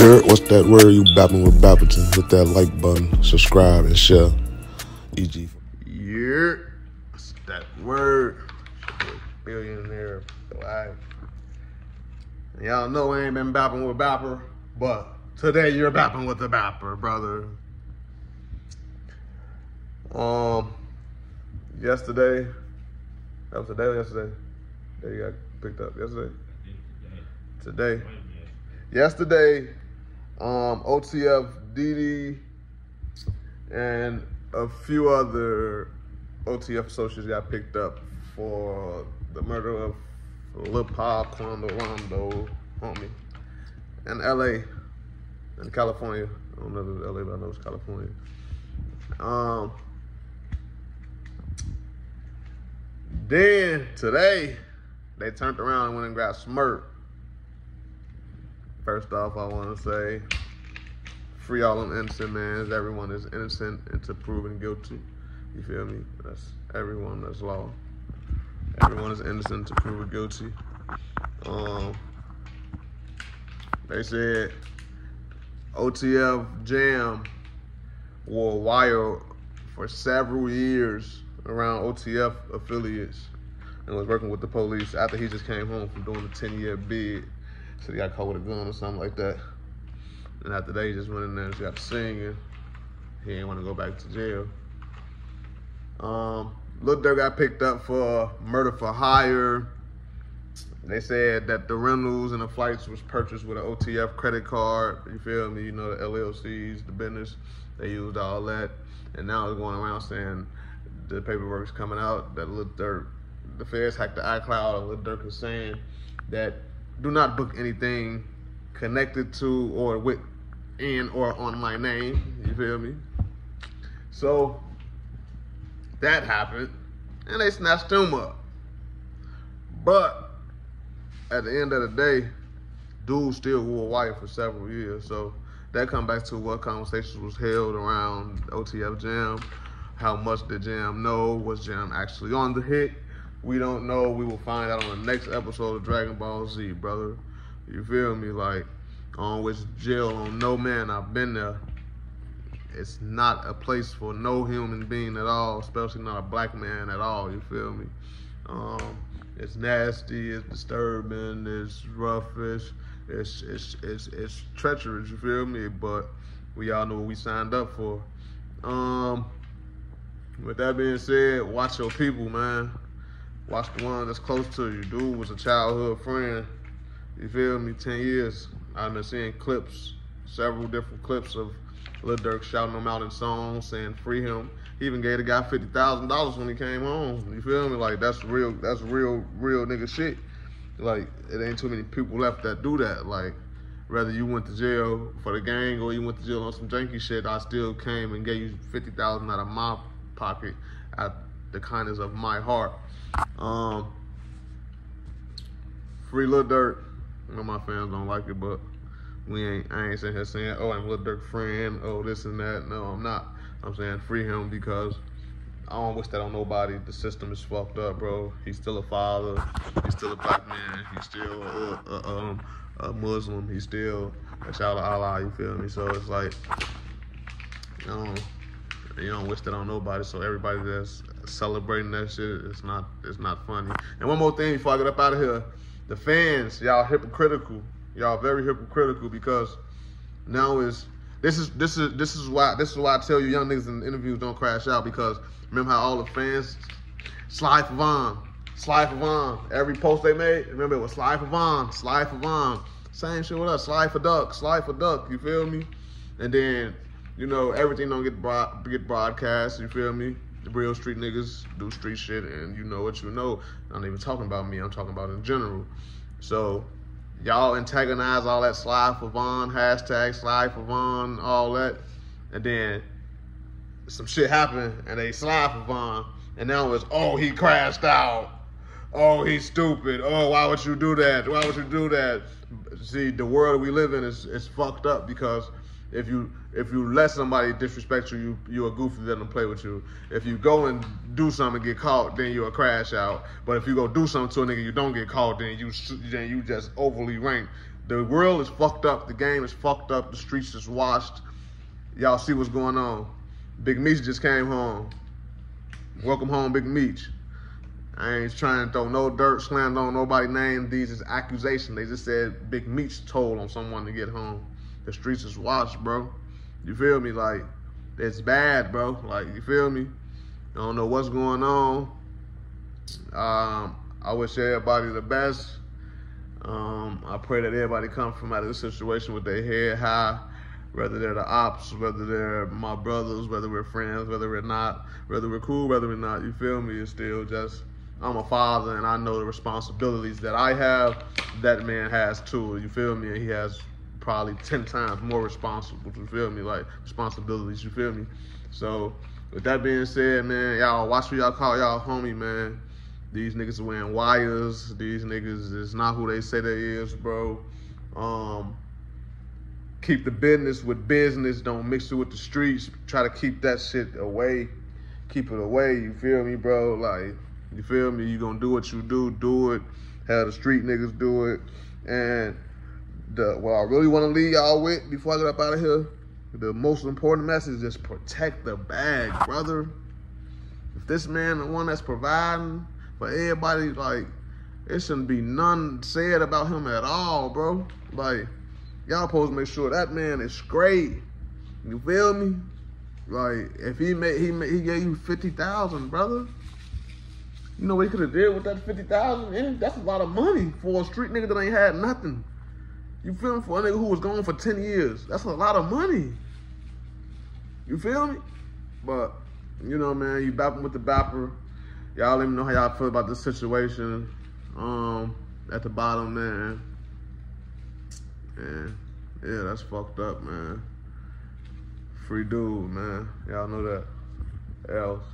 What's that word you bapping with Bapperton? Hit that like button, subscribe, and share. EG. Yeah, that's that word. Billionaire. Alright. Y'all know I ain't been bapping with Bapper, but today you're bapping with the Bapper, brother. Um, yesterday, that was today or yesterday? They got picked up yesterday. Today. Yesterday, um, OTF DD and a few other OTF associates got picked up for the murder of Lul Pab, Quando Rondo, homie, in LA, in California. I don't know if it's LA, but I know it's California. Um, then today, they turned around and went and got Smurk. First off, I want to say, free all them innocent mans. Everyone is innocent until proven guilty. You feel me? That's everyone. That's law. Everyone is innocent until proven guilty. Um, they said OTF Jam wore wire for several years around OTF affiliates and was working with the police after he just came home from doing a 10 year bid. So he got caught with a gun or something like that. And after that, he just went in there and got to singing. He didn't want to go back to jail. Um, Lil Durk got picked up for murder for hire. They said that the rentals and the flights was purchased with an OTF credit card. You feel me? You know, the LLCs, the business, they used all that. And now it's going around saying the paperwork's coming out that Lil Durk, the feds hacked the iCloud and Lil Durk is saying that do not book anything connected to or with in or on my name. You feel me? So that happened, and they snatched him up. But at the end of the day, dude still wore white for several years. So that come back to what conversations was held around OTF Jam. How much did Jam know? Was Jam actually on the hit? We don't know. We will find out on the next episode of Dragon Ball Z, brother. You feel me? Like, on which jail on no man, I've been there. It's not a place for no human being at all, especially not a black man at all. You feel me? Um, it's nasty, it's disturbing, it's roughish, it's it's it's it's treacherous. You feel me? But we all know what we signed up for. Um, with that being said, watch your people, man. Watch the one that's close to you. Dude was a childhood friend. You feel me? 10 years. I've been seeing clips, several different clips of Lil Durk shouting him out in songs, saying free him. He even gave the guy fifty thousand dollars when he came home. You feel me? Like that's real. That's real, real nigga shit. Like it ain't too many people left that do that. Like whether you went to jail for the gang or you went to jail on some janky shit, I still came and gave you fifty thousand out of my pocket at the kindness of my heart. Um, free Lil Durk. I know my fans don't like it, but we ain't. I ain't sitting here saying, "Oh, I'm Lil Durk friend." Oh, this and that. No, I'm not. I'm saying free him because I don't wish that on nobody. The system is fucked up, bro. He's still a father. He's still a black man. He's still a, a, um, a Muslim. He's still a child of Allah. You feel me? So it's like, know, you don't wish that on nobody. So everybody that's celebrating that shit, it's not, it's not funny. And one more thing before I get up out of here, the fans, y'all hypocritical. Y'all very hypocritical because now is this is this is this is why this is why I tell you young niggas in interviews don't crash out because remember how all the fans Sly Favon, Sly Favon, every post they made, remember it was Sly Favon, Sly Favon. Same shit with us, Sly for Duck, Sly for Duck, you feel me? And then, you know, everything don't get get broadcast, you feel me? The real street niggas do street shit and you know what you know. I'm not even talking about me, I'm talking about in general. So y'all antagonize all that Sly for Von, hashtag Sly for Von, all that. And then some shit happened and they Sly for Von. And now it's, oh, he crashed out. Oh, he's stupid. Oh, why would you do that? Why would you do that? See, the world we live in is, is fucked up because if you if you let somebody disrespect you, you you a goofy let them play with you. If you go and do something and get caught, then you're a crash out. But if you go do something to a nigga you don't get caught, then you then you just overly ranked The world is fucked up. The game is fucked up. The streets is washed. Y'all see what's going on. Big Meech just came home. Welcome home, Big Meech. I ain't trying to throw no dirt, slam on nobody name. These is accusations. They just said Big Meech told on someone to get home. The streets is washed, bro. You feel me? Like, it's bad, bro. Like, you feel me? I don't know what's going on. Um, I wish everybody the best. Um, I pray that everybody come from out of this situation with their head high, whether they're the ops, whether they're my brothers, whether we're friends, whether we're not, whether we're cool, whether we're not. You feel me? It's still just I'm a father and I know the responsibilities that I have. That man has too. You feel me? And he has probably ten times more responsible. You feel me? Like responsibilities. You feel me? So with that being said, man, y'all watch who y'all call y'all homie, man. These niggas wearing wires. These niggas is not who they say they is, bro. Um, keep the business with business. Don't mix it with the streets. Try to keep that shit away. Keep it away. You feel me, bro? Like, you feel me? You gonna do what you do, do it. How the street niggas do it. And the what I really want to leave y'all with before I get up out of here, the most important message is protect the bag, brother. If this man the one that's providing for everybody, like, it shouldn't be none said about him at all, bro. Like, y'all supposed to make sure that man is great. You feel me? Like, if he made he made, he gave you fifty thousand, brother. You know what he could have did with that fifty thousand? That's a lot of money for a street nigga that ain't had nothing. You feel me? For a nigga who was gone for ten years, that's a lot of money. You feel me? But you know, man, you bapping with the bapper. Y'all let me know how y'all feel about this situation. Um, at the bottom, man. And yeah, that's fucked up, man. Free dude, man. Y'all know that. Else.